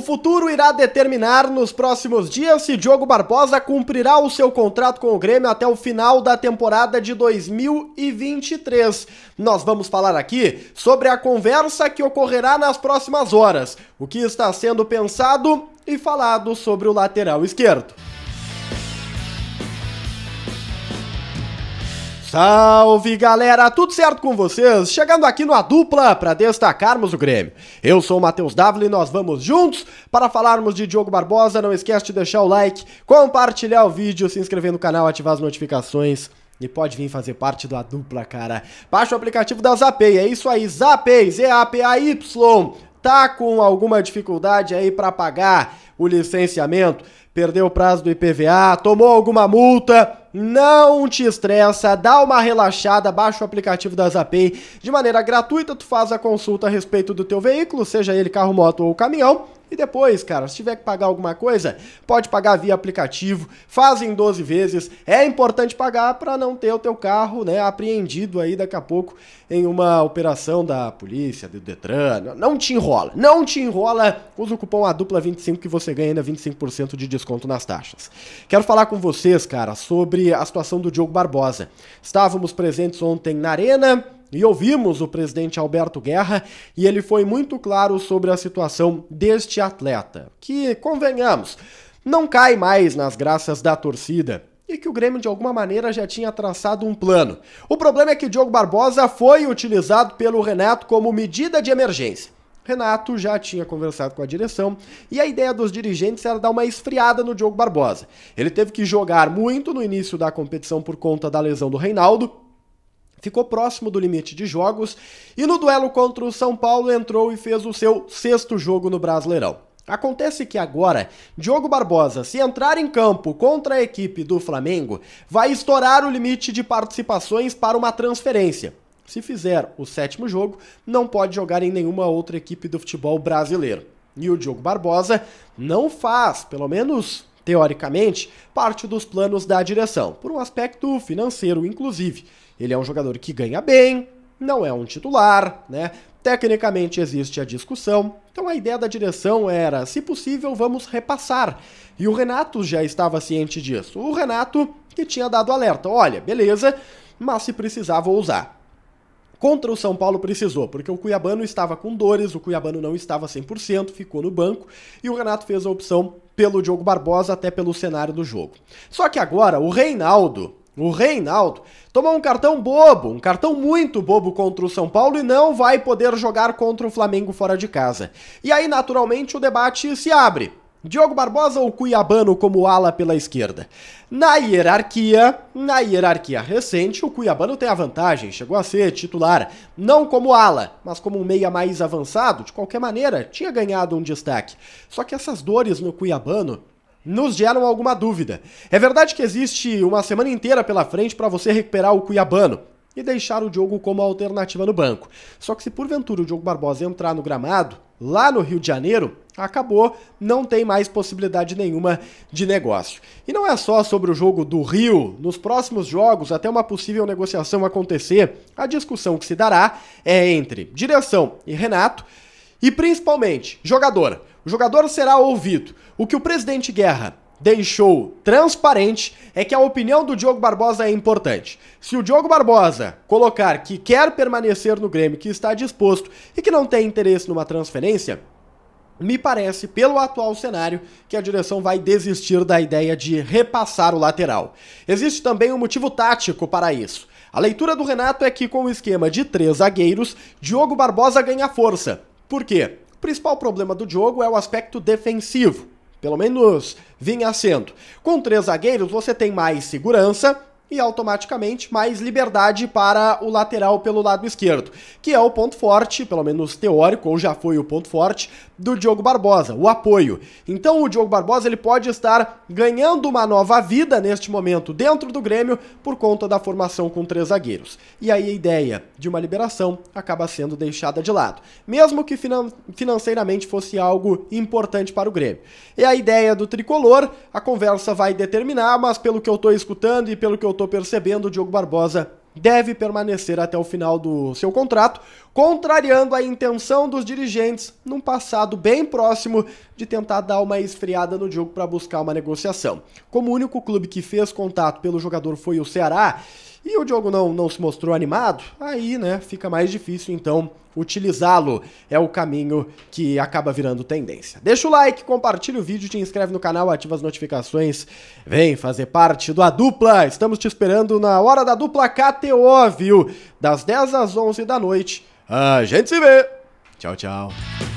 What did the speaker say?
O futuro irá determinar nos próximos dias se Diogo Barbosa cumprirá o seu contrato com o Grêmio até o final da temporada de 2023. Nós vamos falar aqui sobre a conversa que ocorrerá nas próximas horas, o que está sendo pensado e falado sobre o lateral esquerdo. Salve galera, tudo certo com vocês? Chegando aqui no A Dupla para destacarmos o Grêmio. Eu sou o Matheus Dávila e nós vamos juntos para falarmos de Diogo Barbosa. Não esquece de deixar o like, compartilhar o vídeo, se inscrever no canal, ativar as notificações. E pode vir fazer parte do A Dupla, cara. Baixa o aplicativo da Zapay, é isso aí, Zapay, Z-A-P-A-Y. Tá com alguma dificuldade aí para pagar o licenciamento? Perdeu o prazo do IPVA? Tomou alguma multa? Não te estressa, dá uma relaxada, baixa o aplicativo da Zapay de maneira gratuita, tu faz a consulta a respeito do teu veículo, seja ele carro, moto ou caminhão, e depois, cara, se tiver que pagar alguma coisa, pode pagar via aplicativo, faz em 12 vezes. É importante pagar para não ter o teu carro, né, apreendido aí daqui a pouco em uma operação da polícia, do Detran. Não te enrola, não te enrola. Usa o cupom a dupla 25 que você ganha ainda 25% de desconto nas taxas. Quero falar com vocês, cara, sobre a situação do Diogo Barbosa. Estávamos presentes ontem na Arena, e ouvimos o presidente Alberto Guerra e ele foi muito claro sobre a situação deste atleta, que, convenhamos, não cai mais nas graças da torcida e que o Grêmio de alguma maneira já tinha traçado um plano. O problema é que Diogo Barbosa foi utilizado pelo Renato como medida de emergência. Renato já tinha conversado com a direção e a ideia dos dirigentes era dar uma esfriada no Diogo Barbosa. Ele teve que jogar muito no início da competição por conta da lesão do Reinaldo, ficou próximo do limite de jogos e no duelo contra o São Paulo entrou e fez o seu sexto jogo no Brasileirão. Acontece que agora, Diogo Barbosa, se entrar em campo contra a equipe do Flamengo, vai estourar o limite de participações para uma transferência. Se fizer o sétimo jogo, não pode jogar em nenhuma outra equipe do futebol brasileiro. E o Diogo Barbosa não faz, pelo menos teoricamente, parte dos planos da direção, por um aspecto financeiro, inclusive. Ele é um jogador que ganha bem, não é um titular, né? Tecnicamente existe a discussão, então a ideia da direção era, se possível, vamos repassar. E o Renato já estava ciente disso. O Renato que tinha dado alerta: olha, beleza, mas se precisava usar. Contra o São Paulo precisou, porque o Cuiabano estava com dores, o Cuiabano não estava 100%, ficou no banco, e o Renato fez a opção pelo Diogo Barbosa, até pelo cenário do jogo. Só que agora o Reinaldo o Reinaldo tomou um cartão bobo, um cartão muito bobo contra o São Paulo e não vai poder jogar contra o Flamengo fora de casa. E aí, naturalmente, o debate se abre. Diogo Barbosa ou Cuiabano como ala pela esquerda? Na hierarquia, na hierarquia recente, o Cuiabano tem a vantagem, chegou a ser titular, não como ala, mas como um meia mais avançado, de qualquer maneira, tinha ganhado um destaque. Só que essas dores no Cuiabano nos geram alguma dúvida. É verdade que existe uma semana inteira pela frente para você recuperar o Cuiabano e deixar o Diogo como alternativa no banco. Só que se porventura o Diogo Barbosa entrar no gramado, lá no Rio de Janeiro, acabou, não tem mais possibilidade nenhuma de negócio. E não é só sobre o jogo do Rio, nos próximos jogos, até uma possível negociação acontecer, a discussão que se dará é entre direção e Renato e principalmente jogador. O jogador será ouvido. O que o presidente Guerra deixou transparente é que a opinião do Diogo Barbosa é importante. Se o Diogo Barbosa colocar que quer permanecer no Grêmio, que está disposto e que não tem interesse numa transferência, me parece, pelo atual cenário, que a direção vai desistir da ideia de repassar o lateral. Existe também um motivo tático para isso. A leitura do Renato é que, com o esquema de três zagueiros, Diogo Barbosa ganha força. Por quê? O principal problema do jogo é o aspecto defensivo. Pelo menos vinha sendo. Com três zagueiros, você tem mais segurança e automaticamente mais liberdade para o lateral pelo lado esquerdo, que é o ponto forte, pelo menos teórico, ou já foi o ponto forte do Diogo Barbosa, o apoio. Então o Diogo Barbosa ele pode estar ganhando uma nova vida neste momento dentro do Grêmio por conta da formação com três zagueiros. E aí a ideia de uma liberação acaba sendo deixada de lado, mesmo que finan financeiramente fosse algo importante para o Grêmio. É a ideia do tricolor, a conversa vai determinar, mas pelo que eu estou escutando e pelo que eu estou percebendo, o Diogo Barbosa deve permanecer até o final do seu contrato, contrariando a intenção dos dirigentes num passado bem próximo de tentar dar uma esfriada no jogo para buscar uma negociação. Como o único clube que fez contato pelo jogador foi o Ceará, e o jogo não, não se mostrou animado, aí, né, fica mais difícil, então, utilizá-lo é o caminho que acaba virando tendência. Deixa o like, compartilha o vídeo, te inscreve no canal, ativa as notificações, vem fazer parte do A Dupla, estamos te esperando na hora da Dupla KTO, viu? Das 10 às 11 da noite, a gente se vê! Tchau, tchau!